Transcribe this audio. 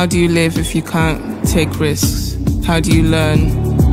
How do you live if you can't take risks? How do you learn?